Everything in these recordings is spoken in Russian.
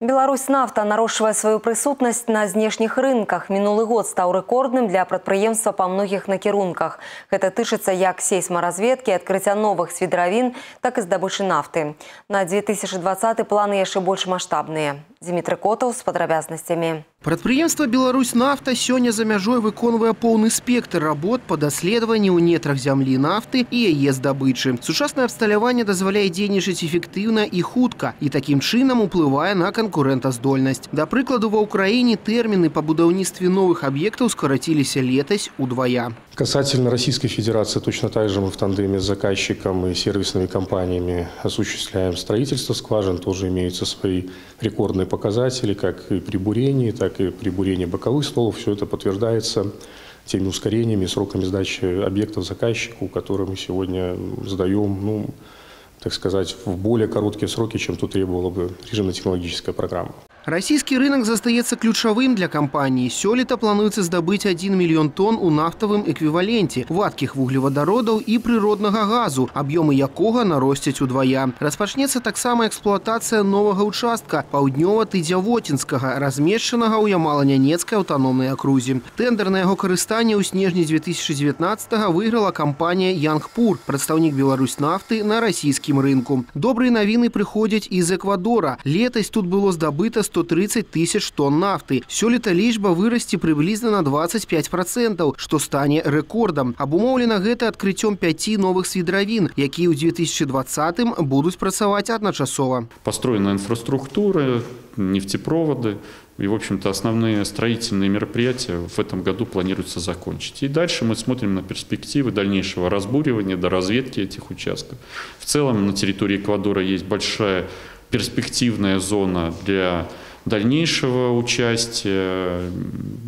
Беларусь нафта нарощивает свою присутнасць на знешніх рынках. Мінулы год стаў рэкордным для прадпрыемства па многіх накірунках. Гэта тычыцца як сейсмаразведкі, адкрыцця новых свідравін, так і здабычы нафты. На 2020 планы яшчэ больш маштабныя. Дмитрий Котаў з падрабязнасцямі. Прадпрыемства Беларусь нафта сёння за мяжой выконвае поўны спектр работ па даследаванні ў нетрах зямлі нафты і яе здабычы. Сучаснае абсталяванне дазваляе дзейнічаць эфектыўна і хутка і такім чынам уплывае на канкурэнтаздольнасць. Да прыкладу ва ўкраіне тэрміны па будаўніцтве новых аб'ектаў скараціліся летась удвая. Касательно Российской Федерации, точно так же мы в тандеме с заказчиком и сервисными компаниями осуществляем строительство скважин. Тоже имеются свои рекордные показатели, как и при бурении, так и при бурении боковых столов. Все это подтверждается теми ускорениями, сроками сдачи объектов заказчику, которые мы сегодня сдаем, ну, так сказать, в более короткие сроки, чем то требовала бы режимно-технологическая программа. Российский рынок застаецца ключавым для кампаніі. Сёлета плануецца здабыць 1 мільён тонн у нафтавым эквіваленце, вадкіх вуглевадародаў і прыроднага газу, аб'ёмы якога наросцяць удвая. Распачнецца таксама эксплуатацыя новага ўчастка паўднёва-тыдзявоцінскага, размешчанага ў Ямала-Нянецкай аўтаномнай акрузе. Тэндер на яго карыстанне ў снежні 2019 выйграла кампанія Янгпур, прадстаўнік Беларусь нафты на расійскім рынку. Добрыя навіны прыходзяць з Эквадора. Летась тут было здабыта 130 тысяч тонн нафты. Сёлета лічба вырасце прыблізна на 25%, што стане рэкордам. Абумоўлена гэта адкрыццём 5 новых свідравін, якія ў 2020 будуць працаваць адначасова. Построена инфраструктура, нефтепроводы, и, в общем-то, основные строительные мероприятия в этом году планируется закончить. И дальше мы смотрим на перспективы дальнейшего разбуривания, до разведки этих участков. В целом на территории Эквадора есть большая перспективная зона для дальнейшего участия,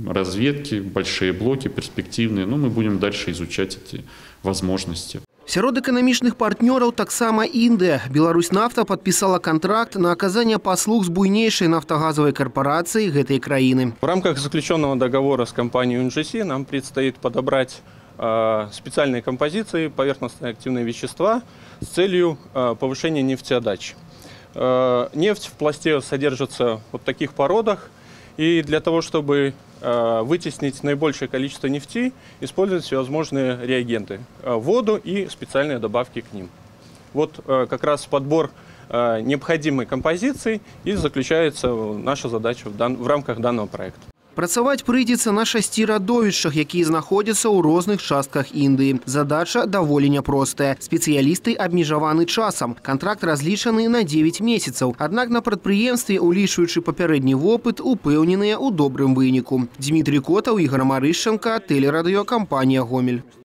разведки, большие блоки перспективные. Но мы будем дальше изучать эти возможности. Сярод эканамічных партнёраў таксама Індыя. Беларусь нафта подписала контракт на оказание паслуг с буйнейшей нафтогазовой корпорацией этой краины. В рамках заключенного договора с компанией UNGC нам предстоит подобрать э, специальные композиции поверхностные активные вещества с целью э, повышения нефтеотдачи. Э, нефть в пласте содержится вот в таких породах, и для того, чтобы э, вытеснить наибольшее количество нефти, используют всевозможные реагенты, э, воду и специальные добавки к ним. Вот как раз подбор необходимой композиции и заключается наша задача в рамках данного проекта. Працаваць прыйдзецца на шасці радовішчах, якія знаходзяцца ў розных частках Індыі. Задача даволі няпростая. Спецыялісты абмежаваны часам. Кантракт разлічаны на 9 месяцаў. Аднак на прадпрыемстве, улічваючы папярэдні вопыт, упэўненыя ў добрым выніку. Дмітрий Котаў, Ігор Марышченко, тэлерадыёкампанія Гомель.